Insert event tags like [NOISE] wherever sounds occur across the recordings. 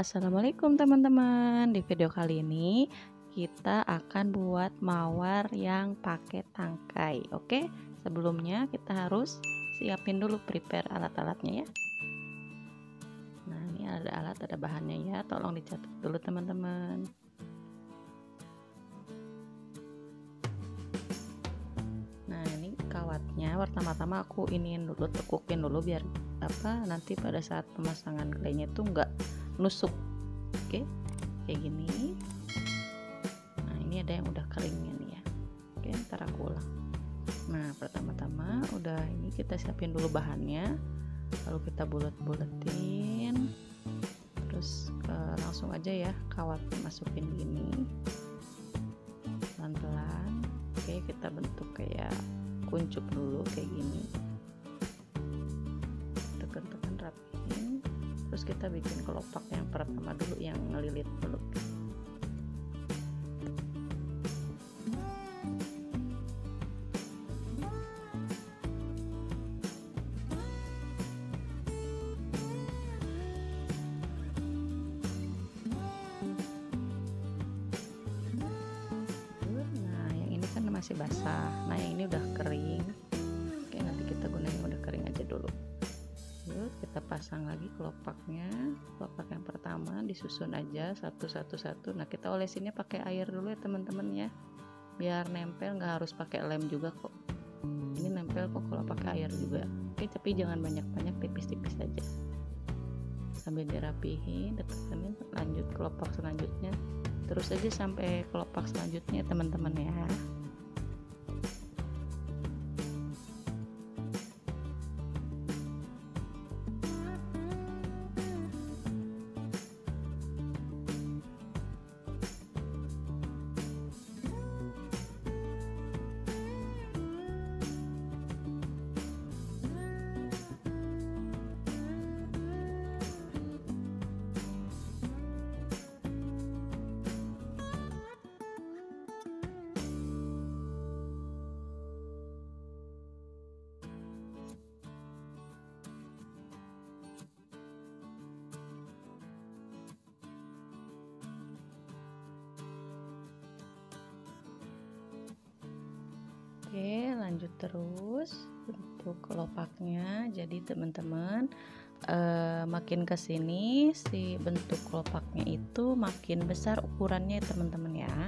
Assalamualaikum teman-teman. Di video kali ini kita akan buat mawar yang pakai tangkai Oke? Sebelumnya kita harus siapin dulu prepare alat-alatnya ya. Nah ini ada alat ada bahannya ya. Tolong dicatat dulu teman-teman. Nah ini kawatnya. Pertama-tama aku iniin dulu tekukin dulu biar apa nanti pada saat pemasangan klaynya itu enggak nusuk. Oke kayak gini. Nah ini ada yang udah keringnya nih ya. Oke ntar aku ulang. Nah pertama-tama udah ini kita siapin dulu bahannya. Lalu kita bulat-bulatin terus uh, langsung aja ya kawat masukin gini. Pelan-pelan. Oke kita bentuk kayak kuncup dulu kayak gini kita bikin kelopak yang pertama dulu yang ngelilit dulu. Nah yang ini kan masih basah. Nah yang ini udah kering yuk kita pasang lagi kelopaknya. Kelopak yang pertama disusun aja satu satu satu. Nah kita olesinnya pakai air dulu ya teman-teman ya. Biar nempel nggak harus pakai lem juga kok. Ini nempel kok kalau pakai air juga. Oke tapi jangan banyak-banyak tipis-tipis aja. Sambil dirapihin detekanin lanjut kelopak selanjutnya. Terus aja sampai kelopak selanjutnya teman-teman ya Oke, lanjut terus untuk kelopaknya. Jadi teman-teman eh, makin ke sini si bentuk kelopaknya itu makin besar ukurannya teman-teman ya.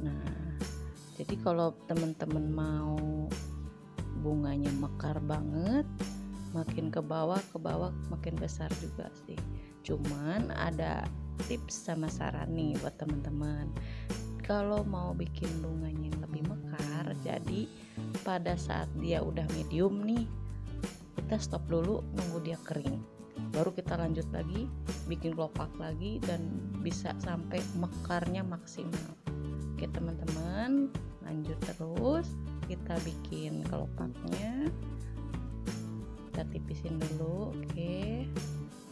Nah, jadi kalau teman-teman mau bunganya mekar banget, makin ke bawah ke bawah makin besar juga sih. Cuman ada tips sama saran nih buat teman-teman. Kalau mau bikin bunganya yang mekar, jadi pada saat dia udah medium nih, kita stop dulu nunggu dia kering. Baru kita lanjut lagi, bikin kelopak lagi dan bisa sampai mekarnya maksimal. Oke teman-teman, lanjut terus. Kita bikin kelopaknya. Kita tipisin dulu, oke.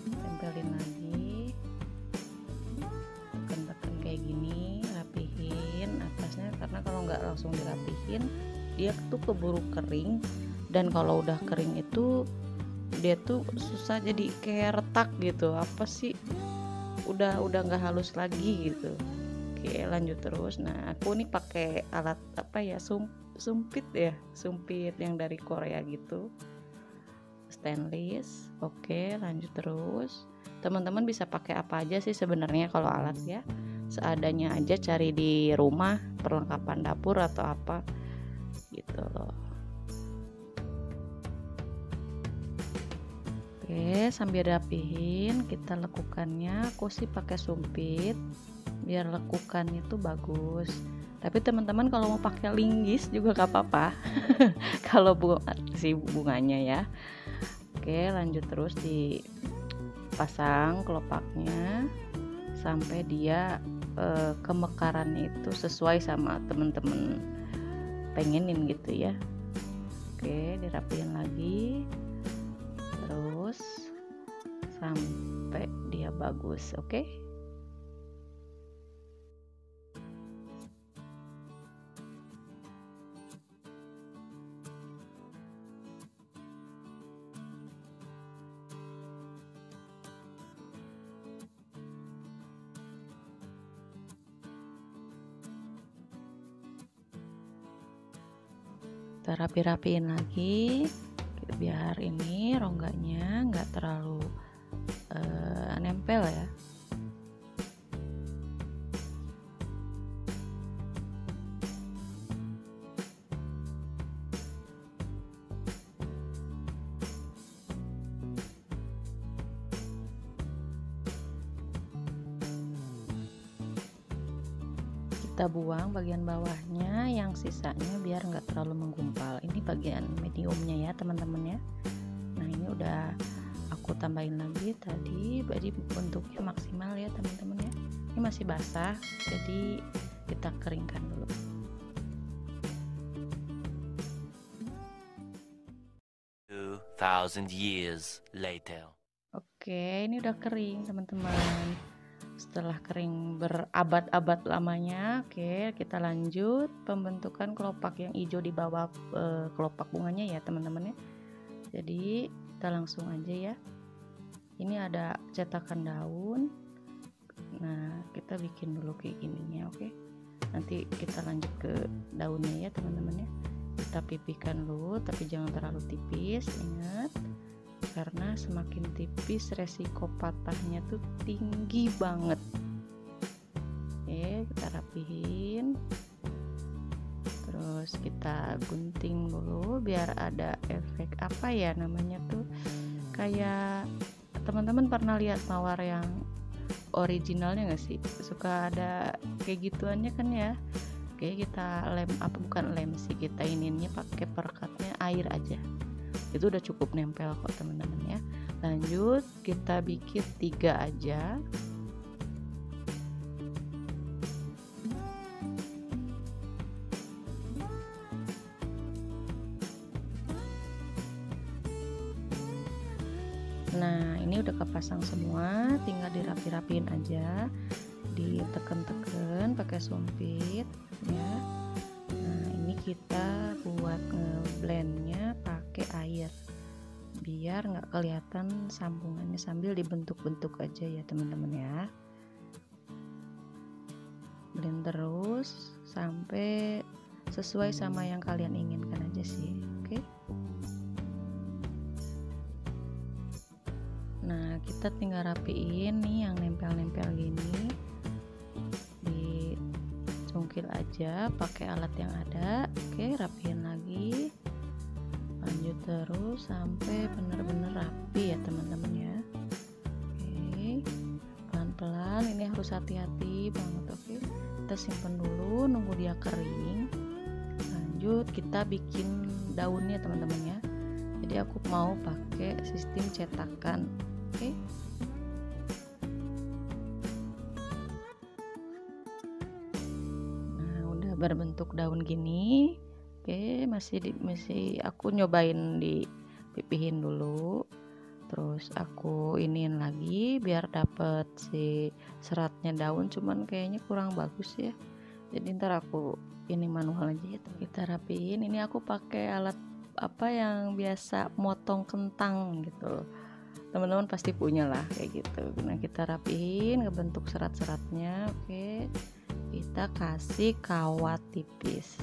Tempelin lagi. Nggak langsung dirapihin dia tuh keburu kering. Dan kalau udah kering itu dia tuh susah jadi kayak retak gitu. Apa sih? Udah udah nggak halus lagi gitu. Oke lanjut terus. Nah aku nih pakai alat apa ya sum, sumpit ya sumpit yang dari Korea gitu. Stainless. Oke lanjut terus teman-teman bisa pakai apa aja sih sebenarnya kalau alat ya? Seadanya aja cari di rumah perlengkapan dapur atau apa gitu. Loh oke sambil rapihin kita lekukannya. Aku sih pakai sumpit biar lekukan itu bagus. Tapi teman-teman kalau mau pakai linggis juga gak apa-apa. [LAUGHS] Kalau bunga, si bunganya ya. Oke lanjut terus dipasang kelopaknya sampai dia e, kemekarannya itu sesuai sama temen-temen pengenin gitu ya. Oke dirapiin lagi. Terus sampai dia bagus oke kita rapi-rapiin lagi biar ini rongganya nggak terlalu uh, nempel ya kita buang bagian bawahnya yang sisanya biar nggak terlalu menggumpal. Ini bagian mediumnya ya teman-teman ya. Nah ini udah aku tambahin lagi tadi jadi bentuknya maksimal ya teman-teman ya. Ini masih basah jadi kita keringkan dulu. Thousand years later. Oke ini udah kering teman-teman setelah kering berabad-abad lamanya oke kita lanjut pembentukan kelopak yang hijau di bawah e, kelopak bunganya ya teman-teman ya. Jadi kita langsung aja ya. Ini ada cetakan daun. Nah kita bikin dulu kayak gininya oke. Nanti kita lanjut ke daunnya ya teman-teman ya. Kita pipihkan dulu tapi jangan terlalu tipis ingat karena semakin tipis resiko patahnya tuh tinggi banget. Oke kita rapihin. Terus kita gunting dulu biar ada efek apa ya namanya tuh kayak teman-teman pernah lihat mawar yang originalnya gak sih? Suka ada kayak gituannya kan ya? Oke kita lem apa bukan lem sih kita ininya pakai perekatnya air aja itu udah cukup nempel kok teman-teman ya. Lanjut kita bikin tiga aja. Nah, ini udah kepasang semua, tinggal dirapi-rapiin aja, diteken-teken pakai sumpit ya. Nah, ini kita buat ngeblendnya pakai air. Biar nggak kelihatan sambungannya. Sambil dibentuk-bentuk aja ya teman-teman ya. Blend terus sampai sesuai sama yang kalian inginkan aja sih oke? Okay? nah kita tinggal rapiin nih yang nempel-nempel gini. Dicungkil aja pakai alat yang ada oke? Okay, rapiin lagi lanjut terus sampai benar-benar rapi ya teman-teman ya. Oke pelan-pelan ini harus hati-hati banget oke. Kita simpan dulu nunggu dia kering. Lanjut kita bikin daunnya teman-teman ya. Jadi aku mau pakai sistem cetakan oke. Nah udah berbentuk daun gini Oke, masih di, masih aku nyobain di pipihin dulu. Terus aku iniin lagi biar dapet si seratnya daun cuman kayaknya kurang bagus ya. Jadi ntar aku ini manual aja ya. Kita rapiin. Ini aku pakai alat apa yang biasa motong kentang gitu teman-teman pasti punya lah kayak gitu nah kita rapihin ngebentuk serat-seratnya oke kita kasih kawat tipis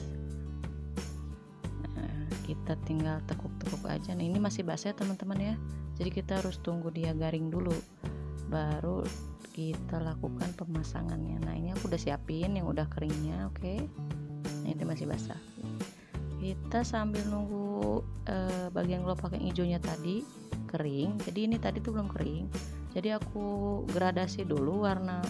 kita tinggal tekuk-tekuk aja. Nah ini masih basah ya teman-teman ya. Jadi kita harus tunggu dia garing dulu baru kita lakukan pemasangannya. Nah ini aku udah siapin yang udah keringnya oke? Okay? nah ini masih basah. Kita sambil nunggu uh, bagian kelopak yang hijaunya tadi kering. Jadi ini tadi tuh belum kering. Jadi aku gradasi dulu warna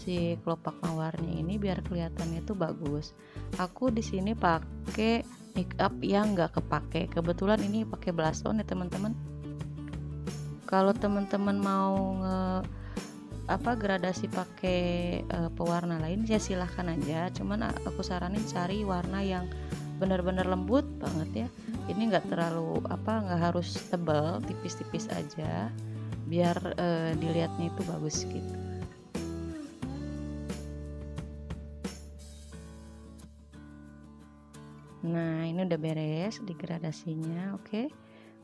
si kelopak mawarnya ini biar kelihatannya tuh bagus. Aku di sini pakai make up yang nggak kepake. Kebetulan ini pakai blush on ya teman-teman. Kalau teman-teman mau nge apa gradasi pakai uh, pewarna lain ya silahkan aja. Cuman aku saranin cari warna yang benar-benar lembut banget ya. Ini nggak terlalu apa nggak harus tebal tipis-tipis aja. Biar uh, dilihatnya itu bagus gitu nah ini udah beres di gradasinya oke. Okay?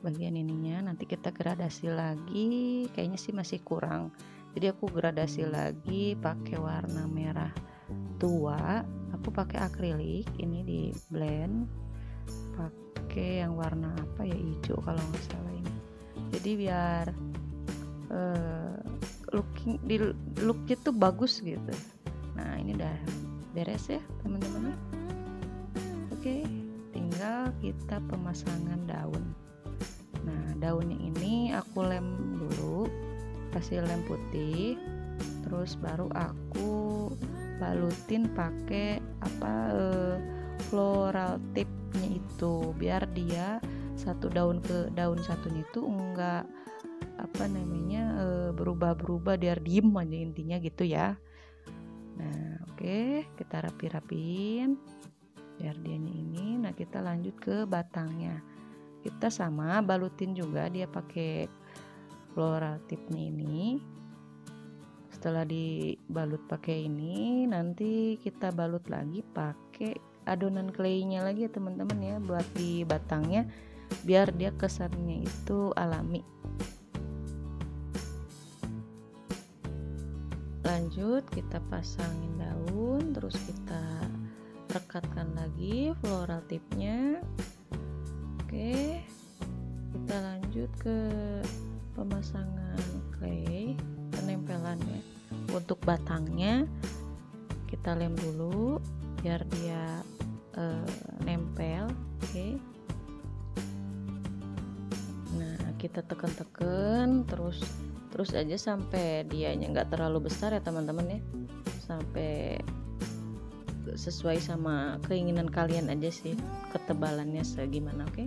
bagian ininya nanti kita gradasi lagi. Kayaknya sih masih kurang. Jadi aku gradasi lagi pakai warna merah tua. Aku pakai akrilik ini di blend. Pakai yang warna apa ya hijau kalau nggak salah ini. Jadi biar uh, looking di looknya tuh bagus gitu. Nah ini udah beres ya teman-teman oke tinggal kita pemasangan daun. Nah daunnya ini aku lem dulu kasih lem putih terus baru aku balutin pakai apa uh, floral tipnya itu biar dia satu daun ke daun satunya itu enggak apa namanya uh, berubah-berubah biar diem aja intinya gitu ya. Nah oke okay, kita rapi-rapiin biar dia ini. Nah kita lanjut ke batangnya. Kita sama balutin juga dia pakai floral tipnya ini. Setelah dibalut pakai ini nanti kita balut lagi pakai adonan claynya lagi ya teman-teman ya buat di batangnya biar dia kesannya itu alami. Lanjut kita pasangin daun terus kita rekatkan lagi floral tipnya. Oke kita lanjut ke pemasangan clay penempelan ya untuk batangnya kita lem dulu biar dia uh, nempel oke. Nah kita tekan-tekan terus terus aja sampai dianya nggak terlalu besar ya teman-teman ya. Sampai sesuai sama keinginan kalian aja sih ketebalannya segimana oke okay?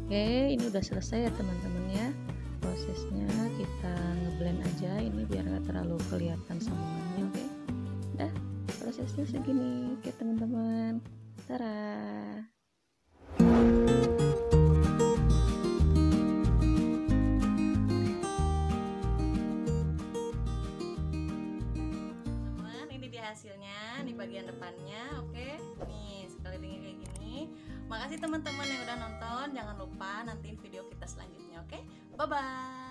oke okay, ini udah selesai ya teman-teman ya prosesnya kita ngeblend aja ini biar nggak terlalu kelihatan semuanya oke okay? dah prosesnya segini oke teman-teman Tara teman-teman yang udah nonton. Jangan lupa nantiin video kita selanjutnya oke? Bye bye